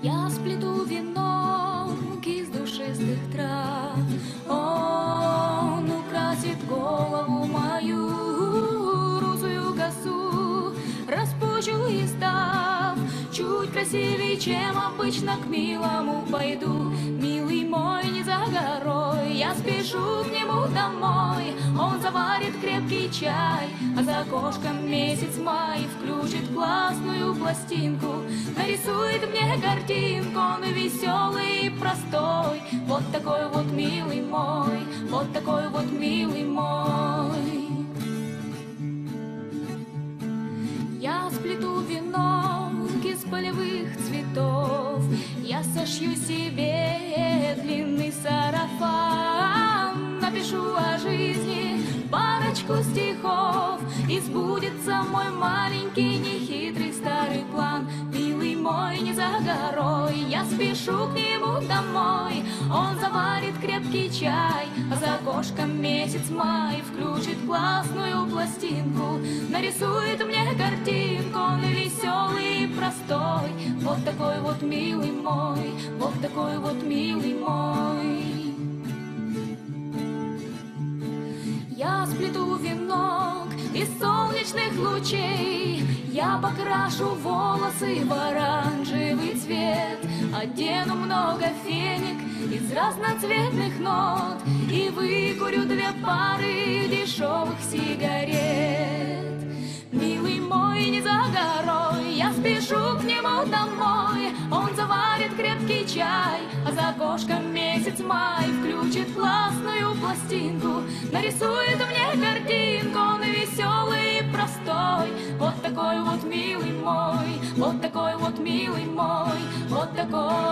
Я сплету венок из душистых трав, Он украсит голову мою, розую гасу, распущу и став. Чуть красивее, чем обычно к милому пойду. Милый мой не за горой, я спешу к нему домой. Он заварит крепкий чай, а за окошком месяц май включит классную пластинку, нарисует мне картинку, он веселый и простой. Вот такой вот милый мой, вот такой вот милый мой. Я сплету венок из полевых цветов, Я сошью себе длинный сарафан, Напишу о жизни парочку стихов, И сбудется мой маленький нехитрый старый план. Милый мой не за горой, я спешу к нему домой, Он заварит крепкий чай, за окошком месяц май Включит классную пластинку, нарисует мне картинку, Он веселый и простой, вот такой вот милый мой, вот такой вот милый мой. Я сплету венок из солнечных лучей, Я покрашу волосы в оранжевый цвет, Одену много феник из разноцветных нот И выкурю две пары дешевых сигарет. Милый мой не за горой, я спешу к нему домой, Он заварит крепкий чай, а за окошком месяц май Включит классную пластинку, нарисует мне картинку, Он веселый и простой, вот такой вот милый мой, вот такой вот милый мой, вот такой